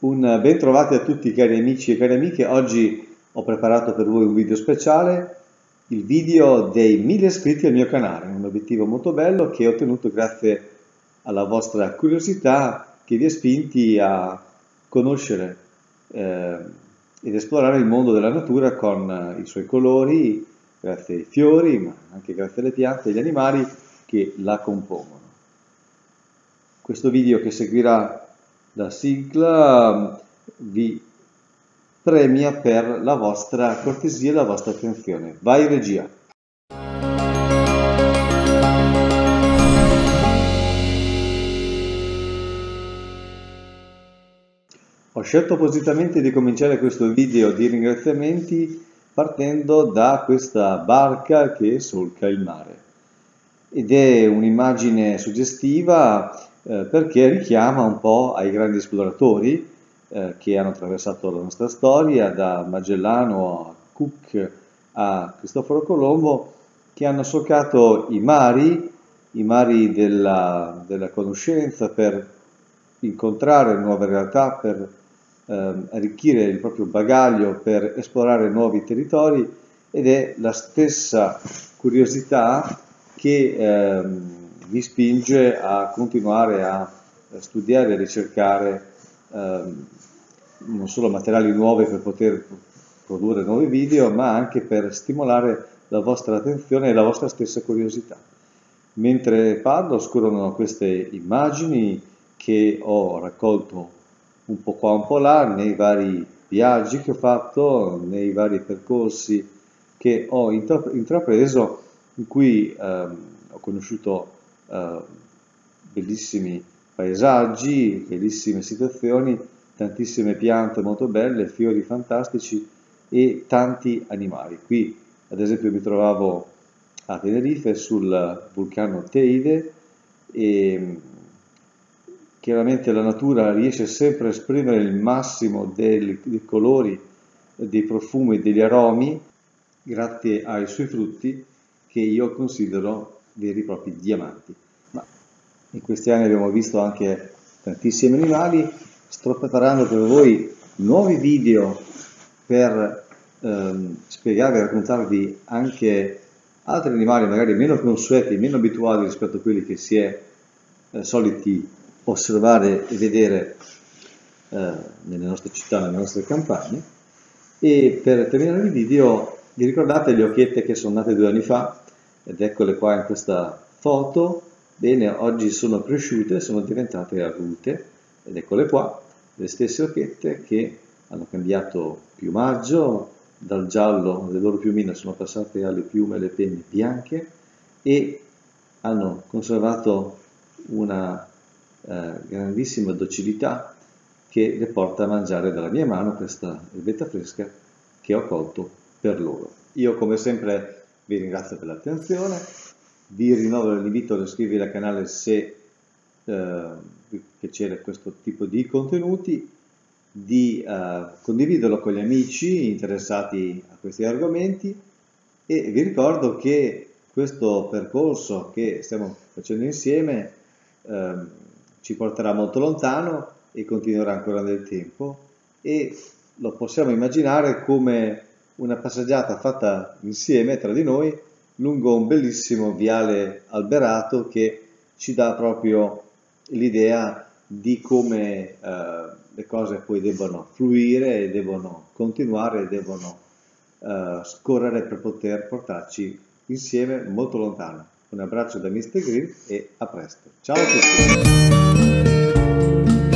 Un ben trovati a tutti cari amici e cari amiche, oggi ho preparato per voi un video speciale, il video dei 1000 iscritti al mio canale, un obiettivo molto bello che ho ottenuto grazie alla vostra curiosità che vi ha spinti a conoscere eh, ed esplorare il mondo della natura con i suoi colori, grazie ai fiori, ma anche grazie alle piante e agli animali che la compongono. Questo video che seguirà la sigla vi premia per la vostra cortesia e la vostra attenzione. Vai regia! Ho scelto appositamente di cominciare questo video di ringraziamenti partendo da questa barca che solca il mare ed è un'immagine suggestiva eh, perché richiama un po' ai grandi esploratori eh, che hanno attraversato la nostra storia, da Magellano a Cook a Cristoforo Colombo, che hanno solcato i mari, i mari della, della conoscenza per incontrare nuove realtà, per eh, arricchire il proprio bagaglio, per esplorare nuovi territori ed è la stessa curiosità che ehm, vi spinge a continuare a studiare e ricercare ehm, non solo materiali nuovi per poter produrre nuovi video, ma anche per stimolare la vostra attenzione e la vostra stessa curiosità. Mentre parlo scorrono queste immagini che ho raccolto un po' qua un po' là nei vari viaggi che ho fatto, nei vari percorsi che ho intrapreso in cui ehm, ho conosciuto eh, bellissimi paesaggi, bellissime situazioni, tantissime piante molto belle, fiori fantastici e tanti animali. Qui ad esempio mi trovavo a Tenerife sul vulcano Teide e chiaramente la natura riesce sempre a esprimere il massimo dei, dei colori, dei profumi degli aromi grazie ai suoi frutti che io considero veri e propri diamanti. Ma in questi anni abbiamo visto anche tantissimi animali, sto preparando per voi nuovi video per ehm, spiegarvi e raccontarvi anche altri animali magari meno consueti, meno abituali rispetto a quelli che si è eh, soliti osservare e vedere eh, nelle nostre città, nelle nostre campagne. E per terminare il video vi ricordate le occhiette che sono nate due anni fa ed eccole qua in questa foto, bene, oggi sono cresciute, sono diventate avute, ed eccole qua, le stesse occhiette che hanno cambiato piumaggio, dal giallo le loro piumine sono passate alle piume e alle penne bianche. E hanno conservato una eh, grandissima docilità che le porta a mangiare dalla mia mano questa erbetta fresca che ho colto per loro. Io come sempre vi ringrazio per l'attenzione, vi rinnovo l'invito ad iscrivervi al canale se eh, vi piacere questo tipo di contenuti, di eh, condividerlo con gli amici interessati a questi argomenti. E vi ricordo che questo percorso che stiamo facendo insieme eh, ci porterà molto lontano e continuerà ancora nel tempo. E lo possiamo immaginare come una passeggiata fatta insieme tra di noi lungo un bellissimo viale alberato che ci dà proprio l'idea di come eh, le cose poi debbano fluire devono continuare devono eh, scorrere per poter portarci insieme molto lontano. Un abbraccio da Mr. Green e a presto. Ciao a tutti!